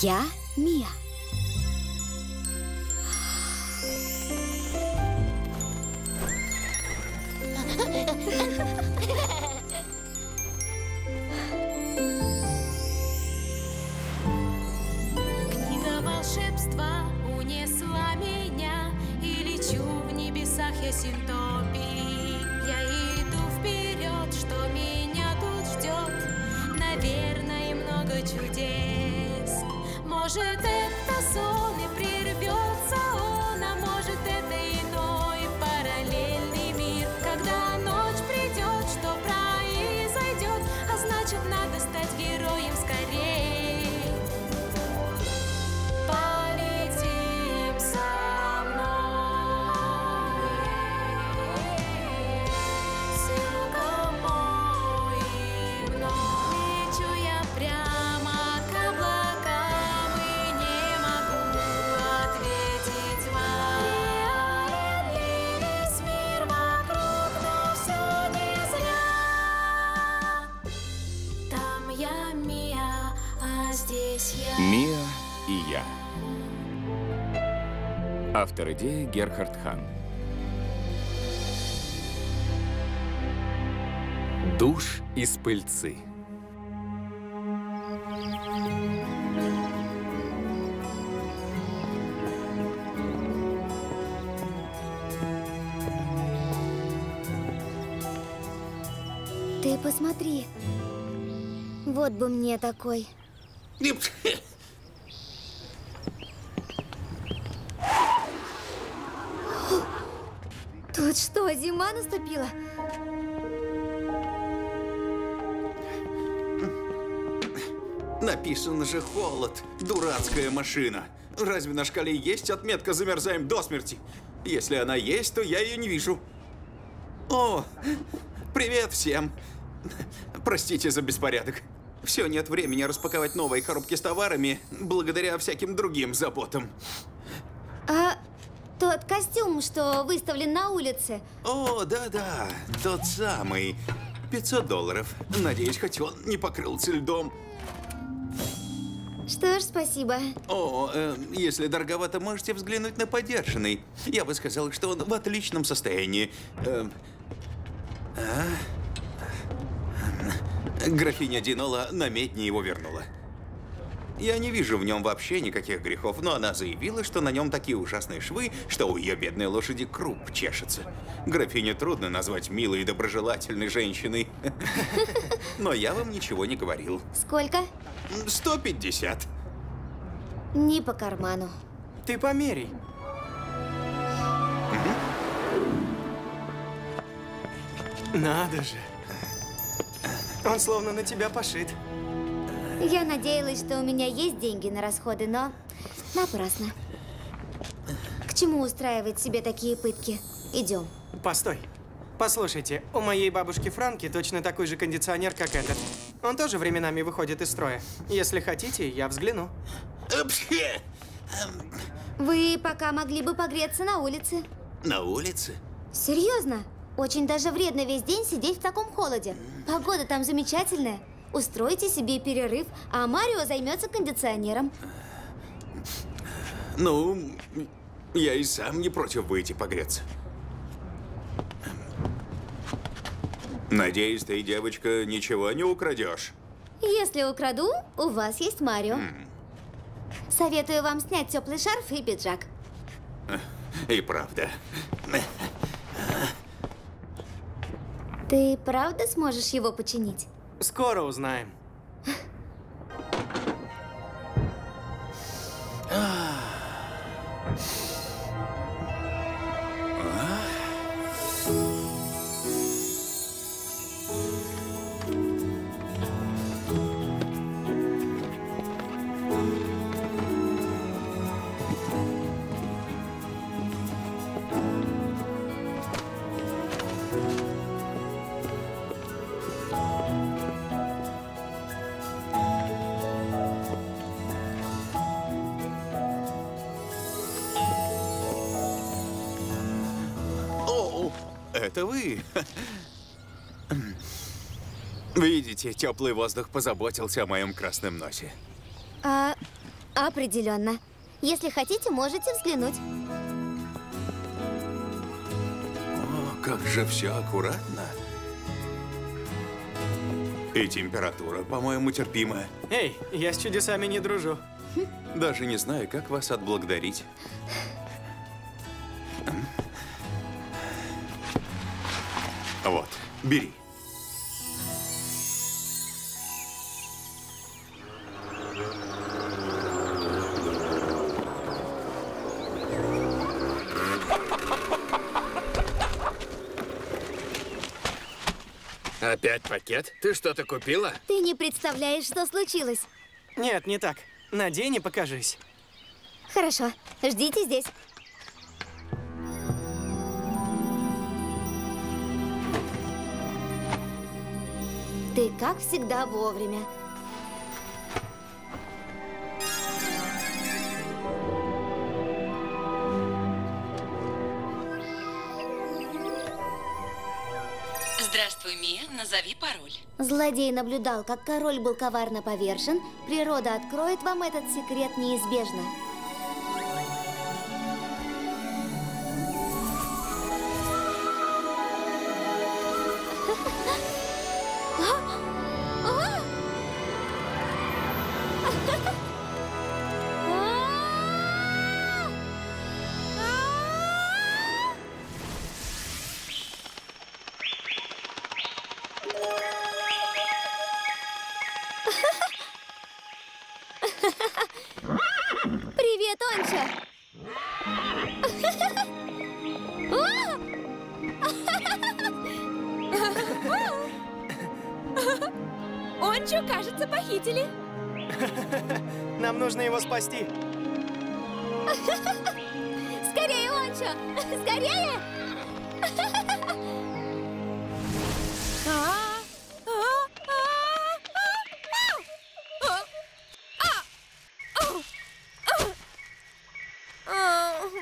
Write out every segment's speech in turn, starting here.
Я Мия. Книга волшебства унесла меня И лечу в небесах я синтопий Я иду вперед, что меня тут ждет? Наверное, много чудес Может, это сон и прервется он А может, это иной параллельный мир. Когда ночь придет, что произойдет А значит, надо стать героем скорей Автор идеи Герхард Хан. Душ из пыльцы. Ты посмотри. Вот бы мне такой. что, зима наступила? Написано же холод. Дурацкая машина. Разве на шкале есть отметка «Замерзаем до смерти»? Если она есть, то я ее не вижу. О, привет всем. Простите за беспорядок. Все, нет времени распаковать новые коробки с товарами, благодаря всяким другим заботам. Тот костюм, что выставлен на улице, О, да-да, тот самый. 500 долларов. Надеюсь, хоть он не покрылся льдом. что ж, спасибо. О, э, если дороговато, можете взглянуть на подержанный. Я бы сказал, что он в отличном состоянии. Э, а? Графиня Динола на медне его вернула. Я не вижу в нем вообще никаких грехов, но она заявила, что на нем такие ужасные швы, что у ее бедной лошади круп чешется. Графиню трудно назвать милой и доброжелательной женщиной. Но я вам ничего не говорил. Сколько? 150. Не по карману. Ты померяй. Надо же. Он словно на тебя пошит. Я надеялась, что у меня есть деньги на расходы, но напрасно. К чему устраивать себе такие пытки? Идем. Постой. Послушайте, у моей бабушки Франки точно такой же кондиционер, как этот. Он тоже временами выходит из строя. Если хотите, я взгляну. Вы пока могли бы погреться на улице. На улице? Серьезно? Очень даже вредно весь день сидеть в таком холоде. Погода там замечательная. Устройте себе перерыв, а Марио займется кондиционером. Ну, я и сам не против выйти погреться. Надеюсь, ты, девочка, ничего не украдешь. Если украду, у вас есть Марио. Советую вам снять теплый шарф и пиджак. И правда. Ты правда сможешь его починить? Скоро узнаем. Это вы. Видите, теплый воздух позаботился о моем красном носе. А, Определенно. Если хотите, можете взглянуть. О, как же все аккуратно. И температура, по-моему, терпимая. Эй, я с чудесами не дружу. Даже не знаю, как вас отблагодарить. Бери. Опять пакет? Ты что-то купила? Ты не представляешь, что случилось. Нет, не так. Надень и покажись. Хорошо, ждите здесь. Ты, как всегда, вовремя. Здравствуй, Мия. Назови пароль. Злодей наблюдал, как король был коварно повержен. Природа откроет вам этот секрет неизбежно. Нужно его спасти. Скорее, Ончо! Скорее!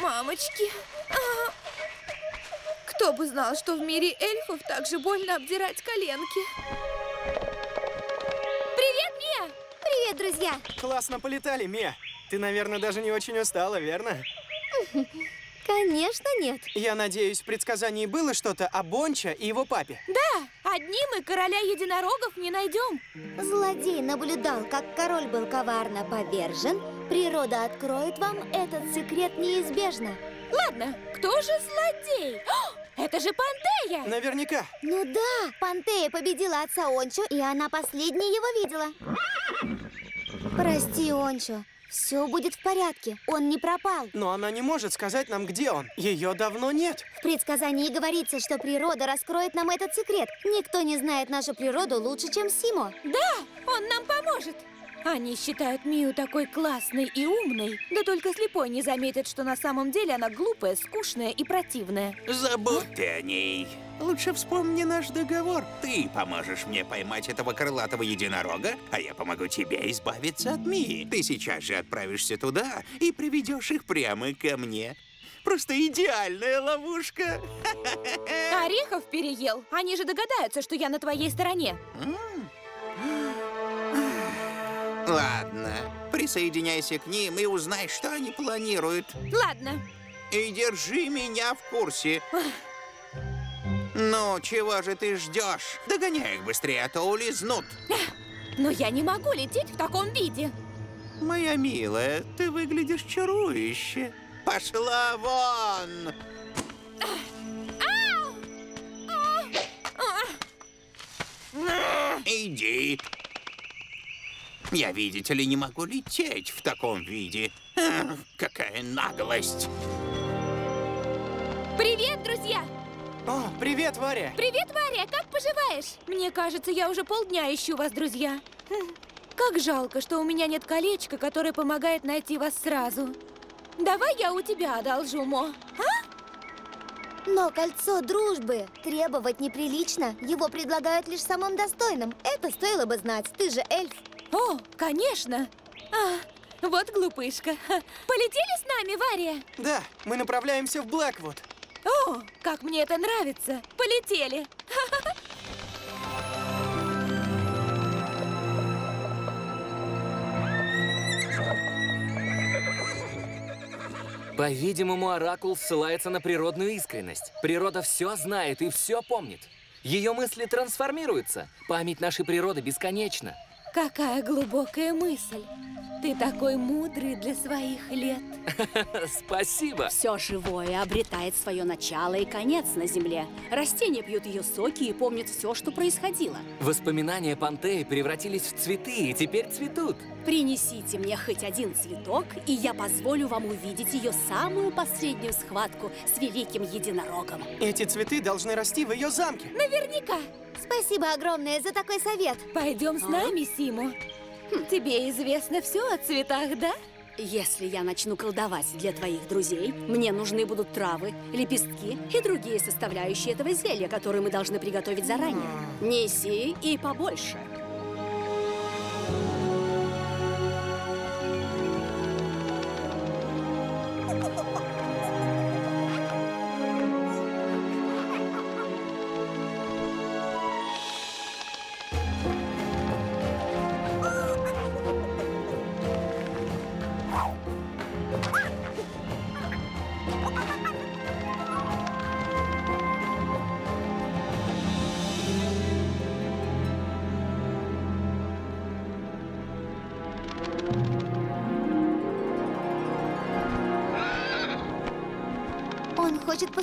Мамочки. Кто бы знал, что в мире эльфов так же больно обдирать коленки. Друзья! Классно полетали, Мия. Ты, наверное, даже не очень устала, верно? Конечно, нет. Я надеюсь, в предсказании было что-то о Бонча и его папе. Да, одни мы короля единорогов не найдем. Злодей наблюдал, как король был коварно повержен. Природа откроет вам этот секрет неизбежно. Ладно, кто же злодей? О, это же Пантея! Наверняка. Ну да, Пантея победила отца Ончо, и она последней его видела. Прости, Ончо. Все будет в порядке. Он не пропал. Но она не может сказать нам, где он. Ее давно нет. В предсказании говорится, что природа раскроет нам этот секрет. Никто не знает нашу природу лучше, чем Симо. Да, он нам поможет. Они считают Мию такой классной и умной, да только слепой не заметит, что на самом деле она глупая, скучная и противная. Забудь ты о ней. Лучше вспомни наш договор. Ты поможешь мне поймать этого крылатого единорога, а я помогу тебе избавиться от Мии. Ты сейчас же отправишься туда и приведешь их прямо ко мне. Просто идеальная ловушка. Орехов переел. Они же догадаются, что я на твоей стороне. Ладно, присоединяйся к ним и узнай, что они планируют. Ладно, И держи меня в курсе. Ну, чего же ты ждешь? Догоняй их быстрее, а то улизнут. но я не могу лететь в таком виде. Моя милая, ты выглядишь чарующе. Пошла вон! Иди. Я, видите ли, не могу лететь в таком виде. Ах, Какая наглость. Привет, друзья! О, привет, Варя. Привет, Варя, как поживаешь? Мне кажется, я уже полдня ищу вас, друзья. Хм, Как жалко, что у меня нет колечка, которое помогает найти вас сразу. Давай я у тебя одолжу, Мо. Но кольцо дружбы требовать неприлично. Его предлагают лишь самым достойным. Это стоило бы знать. Ты же эльф. О, конечно. А, вот глупышка. Полетели с нами, Варя? Да, мы направляемся в Блэквуд. О, как мне это нравится. Полетели. По-видимому, Оракул ссылается на природную искренность. Природа все знает и все помнит. Ее мысли трансформируются. Память нашей природы бесконечна. Какая глубокая мысль. Ты такой мудрый для своих лет. Спасибо. Все живое обретает свое начало и конец на Земле. Растения пьют ее соки и помнят все, что происходило. Воспоминания Пантеи превратились в цветы и теперь цветут. Принесите мне хоть один цветок, и я позволю вам увидеть ее самую последнюю схватку с великим единорогом. Эти цветы должны расти в ее замке. Наверняка. Спасибо огромное за такой совет. Пойдем с нами, Симу. Тебе известно все о цветах, да? Если я начну колдовать для твоих друзей, мне нужны будут травы, лепестки и другие составляющие этого зелья, которые мы должны приготовить заранее. Неси и побольше.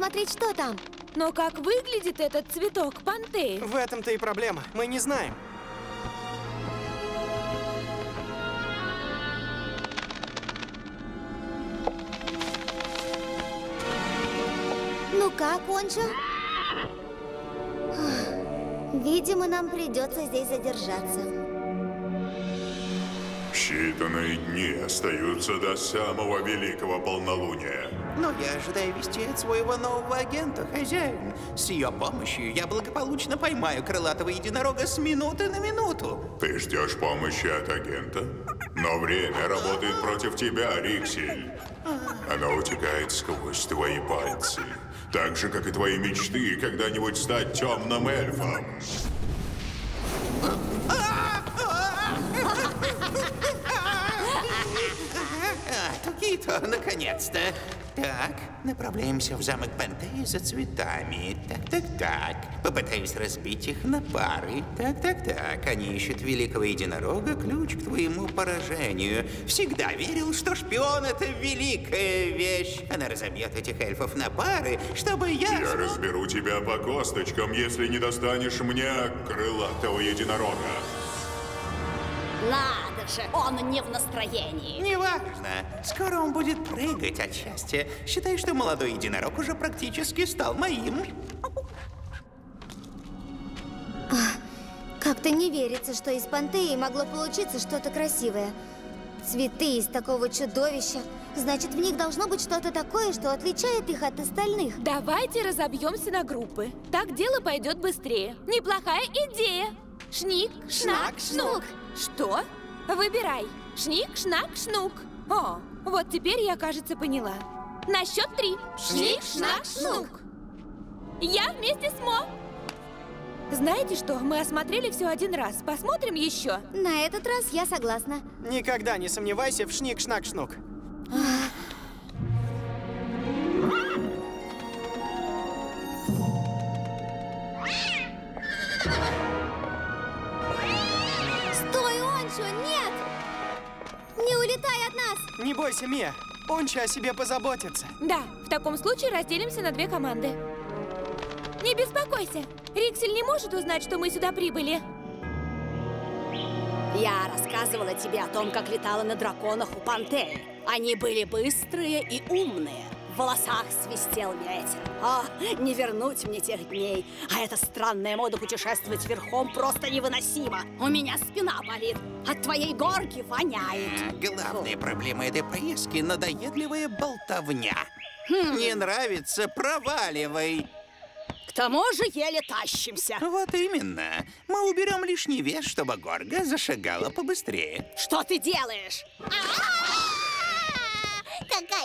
Посмотреть, что там. Но как выглядит этот цветок Пантеи? В этом-то и проблема. Мы не знаем. Ну как, Ончо? Видимо, нам придется здесь задержаться. Считанные дни остаются до самого великого полнолуния. Но я ожидаю вести от своего нового агента, хозяин. С ее помощью я благополучно поймаю крылатого единорога с минуты на минуту. Ты ждешь помощи от агента? Но время работает против тебя, Риксель. Оно утекает сквозь твои пальцы. Так же, как и твои мечты когда-нибудь стать темным эльфом. А, Тукито, наконец-то. Так, направляемся в замок Пантеи за цветами. Так, так, так. Попытаюсь разбить их на пары. Так, так, так. Они ищут великого единорога, ключ к твоему поражению. Всегда верил, что шпион — это великая вещь. Она разобьет этих эльфов на пары, чтобы я... Я смог- разберу тебя по косточкам, если не достанешь мне крылатого единорога. Надо же, он не в настроении. Неважно. Скоро он будет прыгать от счастья. Считай, что молодой единорог уже практически стал моим. Как-то не верится, что из Пантеи могло получиться что-то красивое. Цветы из такого чудовища. Значит, в них должно быть что-то такое, что отличает их от остальных. Давайте разобьемся на группы. Так дело пойдет быстрее. Неплохая идея. Шник, шнак, шнук. Что? Выбирай. Шник, шнак, шнук. О, вот теперь я, кажется, поняла. На счет три. Шник, шнак, шнук. Я вместе с Мо. Знаете что? Мы осмотрели все один раз. Посмотрим еще. На этот раз я согласна. Никогда не сомневайся в шник-шнак-шнук. Стой, Не бойся, Мия. Онча о себе позаботится. Да, в таком случае разделимся на две команды. Не беспокойся. Риксель не может узнать, что мы сюда прибыли. Я рассказывала тебе о том, как летала на драконах у Пантеи. Они были быстрые и умные. В волосах свистел ветер. О, не вернуть мне тех дней. А эта странная мода путешествовать верхом просто невыносима. У меня спина болит. От твоей горки воняет. Главная проблема этой поездки — надоедливая болтовня. Не нравится — проваливай. К тому же еле тащимся. Вот именно. Мы уберем лишний вес, чтобы Горга зашагала побыстрее. Что ты делаешь?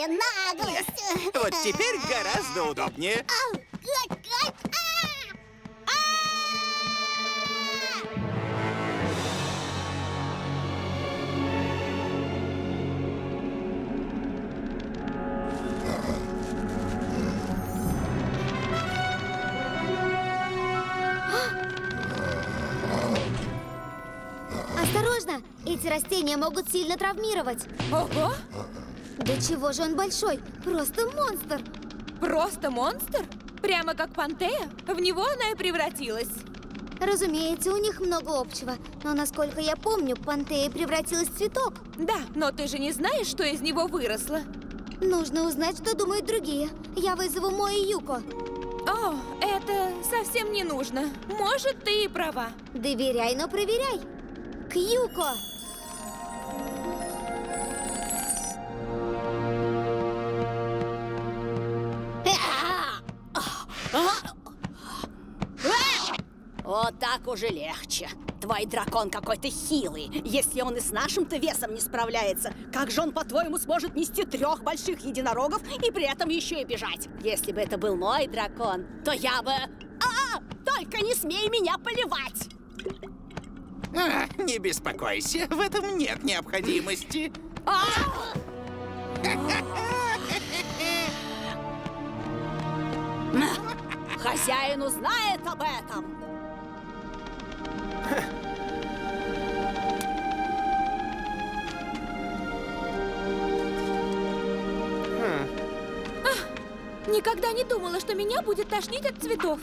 какая наглость! Вот теперь гораздо удобнее. А! А! А! Осторожно! Эти растения могут сильно травмировать. Ого! Да чего же он большой? Просто монстр! Просто монстр? Прямо как Пантея? В него она и превратилась. Разумеется, у них много общего. Но, насколько я помню, Пантея превратилась в цветок. Да, но ты же не знаешь, что из него выросло. Нужно узнать, что думают другие. Я вызову Мо и Юко. О, это совсем не нужно. Может, ты и права. Доверяй, но проверяй. К Юко! Вот так уже легче. Твой дракон какой-то хилый. Если он и с нашим-то весом не справляется, как же он, по-твоему, сможет нести трех больших единорогов и при этом еще и бежать? Если бы это был мой дракон, то я бы... А, только не смей меня поливать! А, не беспокойся, в этом нет необходимости. А! Хозяин узнает об этом. Никогда не думала, что меня будет тошнить от цветов.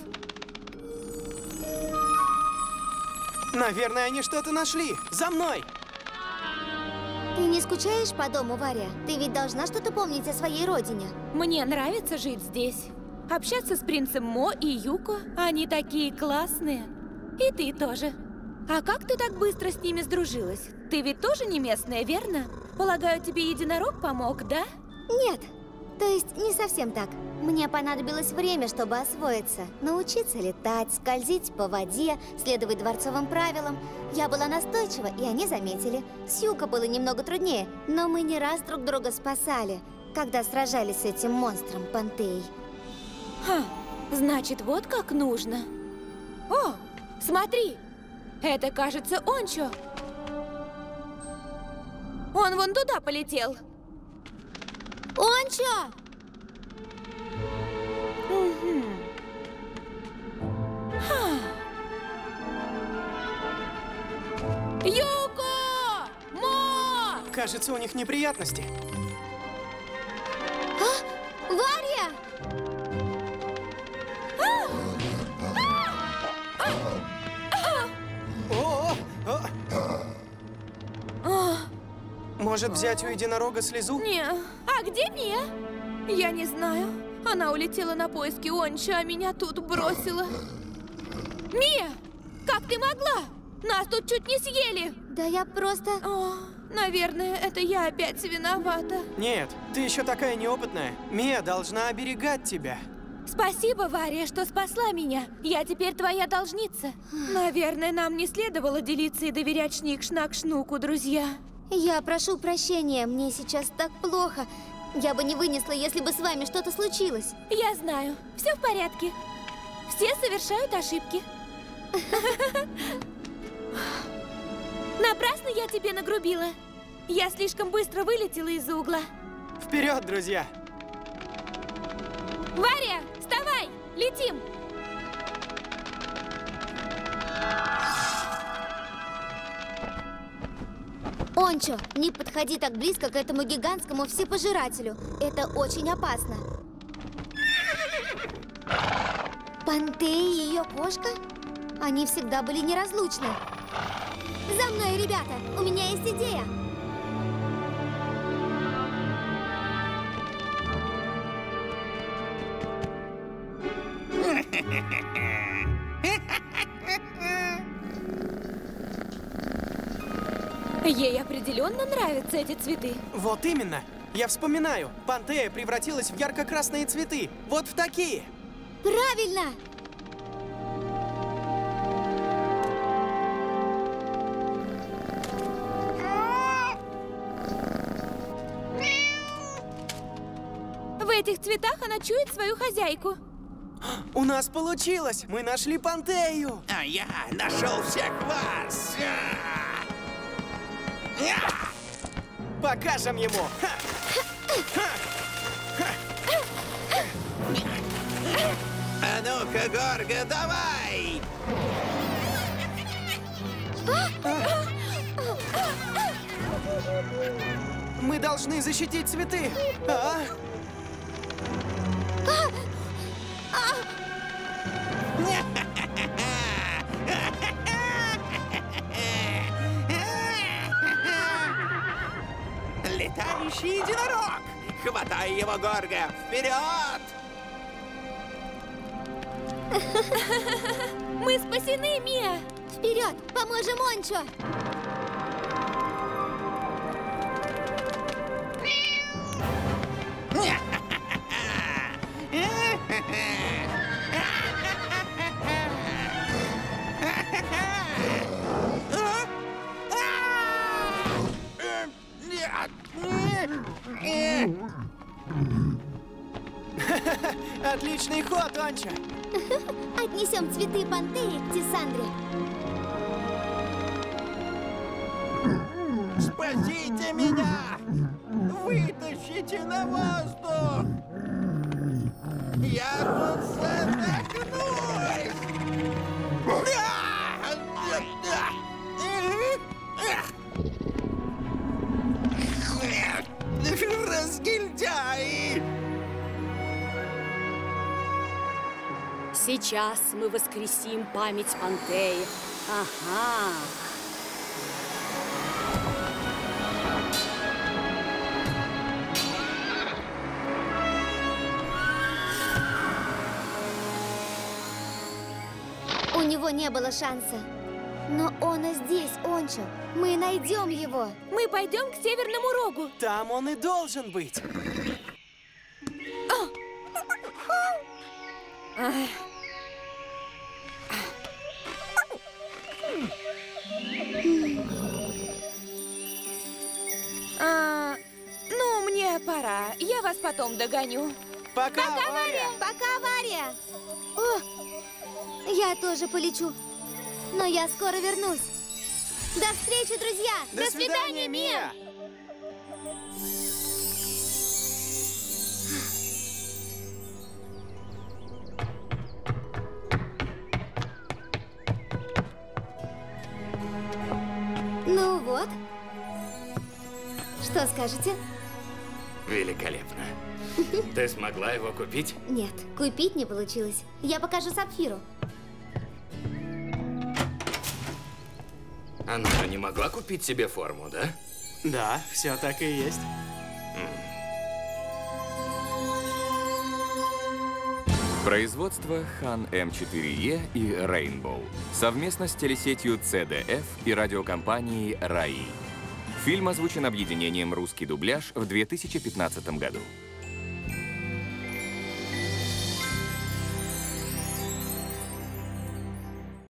Наверное, они что-то нашли. За мной! Ты не скучаешь по дому, Варя? Ты ведь должна что-то помнить о своей родине. Мне нравится жить здесь. Общаться с принцем Мо и Юко. Они такие классные. И ты тоже. А как ты так быстро с ними сдружилась? Ты ведь тоже не местная, верно? Полагаю, тебе единорог помог, да? Нет, то есть не совсем так. Мне понадобилось время, чтобы освоиться. Научиться летать, скользить по воде, следовать дворцовым правилам. Я была настойчива, и они заметили. С Юко было немного труднее, но мы не раз друг друга спасали, когда сражались с этим монстром Пантеей. Ха, значит, вот как нужно. О, смотри! Это, кажется, Ончо. Он вон туда полетел. Ончо! Угу. Юко! Мо! Кажется, у них неприятности. Может, взять у единорога слезу? Не. А где Мия? Я не знаю. Она улетела на поиски Онча, а меня тут бросила. Мия! Как ты могла? Нас тут чуть не съели. Да я просто... О, наверное, это я опять виновата. Нет, ты еще такая неопытная. Мия должна оберегать тебя. Спасибо, Варя, что спасла меня. Я теперь твоя должница. Наверное, нам не следовало делиться и доверять шник-шнак-шнуку, друзья. Я прошу прощения, мне сейчас так плохо. Я бы не вынесла, если бы с вами что-то случилось. Я знаю, все в порядке. Все совершают ошибки. Напрасно я тебе нагрубила. Я слишком быстро вылетела из-за угла. Вперед, друзья! Варя, вставай! Летим! Ончо, не подходи так близко к этому гигантскому всепожирателю. Это очень опасно. Пантея и ее кошка? Они всегда были неразлучны. За мной, ребята! У меня есть идея! Определенно нравятся эти цветы. Вот именно. Я вспоминаю. Пантея превратилась в ярко-красные цветы. Вот в такие. Правильно! В этих цветах она чует свою хозяйку. У нас получилось! Мы нашли Пантею! А я нашел всех вас! Покажем ему! А ну-ка, Горго, давай! Мы должны защитить цветы! А? Летающий единорог! Хватай его, Горга! Вперед! Мы спасены, Мия! Вперед! Поможем Ончо! Спасите меня! Вытащите на воздух! Я тут задохнусь! Разгильдяи! Сейчас мы воскресим память Пантеи. Ага. Него не было шанса. Но он и здесь, Ончо. Мы найдем его. Мы пойдем к Северному Рогу. Там он и должен быть. А, ну, мне пора. Я вас потом догоню. Пока, Варя! Пока, авария! О, я тоже полечу. Но я скоро вернусь. До встречи, друзья! До, свидания, Мия! Ну вот. Что скажете? Великолепно. Ты смогла его купить? Нет, купить не получилось. Я покажу Сапфиру. Она же не могла купить себе форму, да? Да, все так и есть. Производство Хан М4Е и Rainbow. Совместно с телесетью CDF и радиокомпанией РАИ. Фильм озвучен объединением «Русский дубляж» в 2015 году.